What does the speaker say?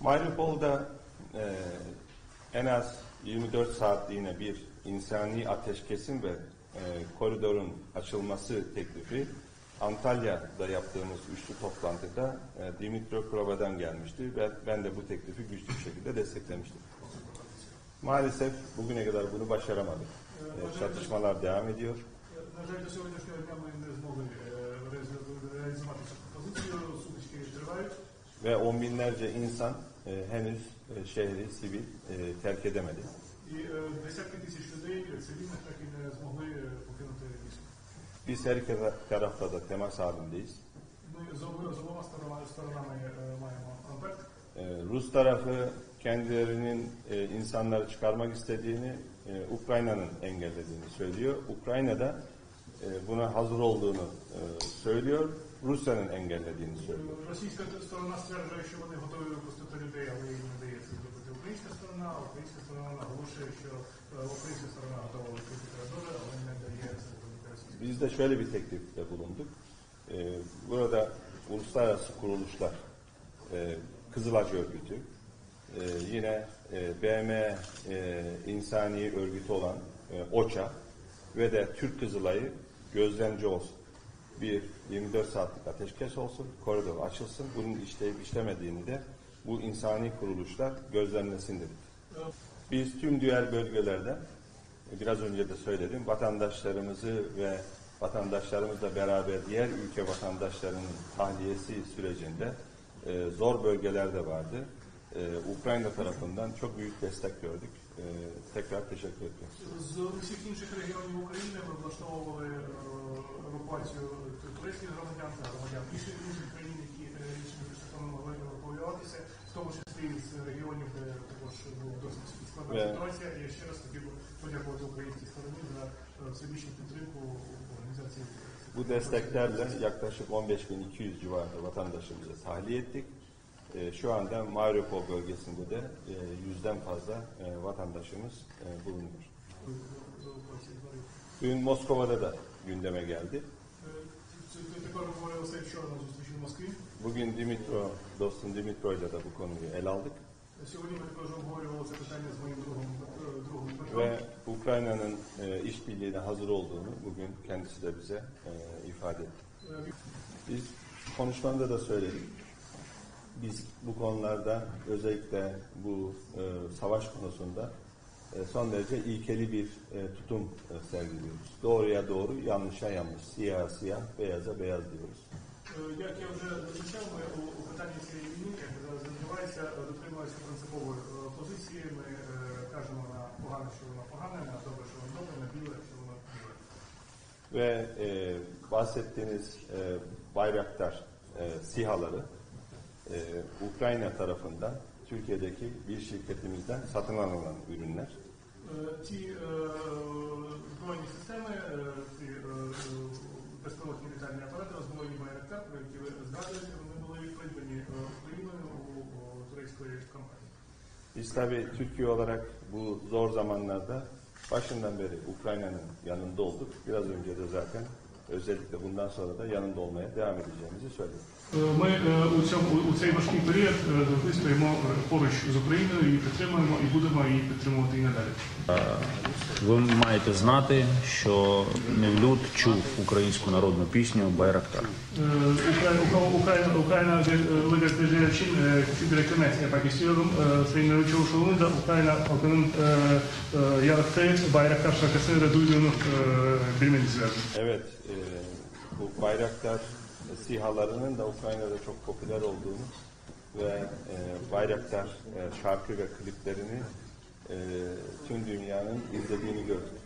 Mariupol'da e, en az 24 saatliğine bir insani ateşkesin ve e, koridorun açılması teklifi Antalya'da yaptığımız üçlü toplantıda e, Dimitro Krova'dan gelmişti ve ben de bu teklifi güçlü bir şekilde desteklemiştim. Maalesef bugüne kadar bunu başaramadık. E, çatışmalar devam ediyor. ve on binlerce insan e, henüz e, şehri, sivil e, terk edemedi. Biz her tarafta da temas halindeyiz. E, Rus tarafı kendilerinin e, insanları çıkarmak istediğini e, Ukrayna'nın engellediğini söylüyor. Ukrayna da buna hazır olduğunu söylüyor Rusya'nın engellediğini söylüyor. Biz de şöyle bir teklifte bulunduk. Ee, burada uluslararası kuruluşlar, e, Kızılaç Örgütü, e, yine e, BM e, insani örgütü olan e, OÇA ve de Türk Kızılay'ı gözlemci olsun. Bir 24 saatlik ateşkes olsun, koridor açılsın. Bunun işleyip işlemediğini de bu insani kuruluşlar gözlemlesin dedik. Biz tüm diğer bölgelerde biraz önce de söyledim vatandaşlarımızı ve vatandaşlarımızla beraber diğer ülke vatandaşlarının tahliyesi sürecinde e, zor bölgelerde vardı. E, Ukrayna tarafından çok büyük destek gördük. E, tekrar teşekkür. З усіх інших регіонів України ми влаштовували е, евакуацію турецьких громадян та громадян інших інших країн, які е, іншими могли евакуюватися, в тому числі з регіонів, де також була досить складна Е. ситуація. Я ще раз хотів подякувати українській стороні за е, всебічну підтримку організації. Bu desteklerle yaklaşık 15.200 civarında vatandaşımızı tahliye ettik. Ee, şu anda Mariupol bölgesinde de e, yüzden fazla e, vatandaşımız e, bulunuyor. Dün Moskova'da da gündeme geldi. Bugün Dimitro, dostum Dimitro ile de bu konuyu ele aldık. Ve Ukrayna'nın e, işbirliğine hazır olduğunu bugün kendisi de bize ifade etti. Biz konuşmanda da söyledik Biz bu konularda özellikle bu e, savaş konusunda e, son derece ilkeli bir e, tutum e, sergiliyoruz. Doğruya doğru, yanlışa yanlış, siyah siyah, beyaza beyaz diyoruz. Е, Як я вже зазначав, ми у, у питанні цієї війни, як зараз називається, е, дотримуємося принципової е, позиції. Ми е, кажемо на погане, що воно погане, на добре, що воно добре, на біле, що воно біле. Ve e, bahsettiğiniz e, Bayraktar e, SİHA'ları e, Ukrayna tarafından Türkiye'deki bir şirketimizden satın alınan ürünler. Е, Ці е, збройні системи, е, ці е, безпілотні літальні апарати, озброєні Байрактар, про які ви згадуєте, вони були придбані е, Україною у, у турецької компанії. Biz tabii Türkiye olarak bu zor zamanlarda başından beri Ukrayna'nın yanında olduk. Biraz önce de zaten özellikle bundan sonra da yanında olmaya devam edeceğimizi söyledik. Е, ми е, у цьому у цей важкий період е, завжди стоїмо поруч з Україною, і підтримуємо і будемо її підтримувати і надалі. Ви маєте знати, що Мевлюд чув українську народну пісню Байрактар. Україна Україна Лигачин Кіберконець Пакістіоном Сеймі Ручов Шолунда, Україна Оконим Ярактей Байрактар Шакасира Дуйдину Більмені зв'язку. Bu Bayraktar SİHA'larının da Ukrayna'da çok popüler olduğunu ve e, Bayraktar e, şarkı ve kliplerini e, tüm dünyanın izlediğini gördük.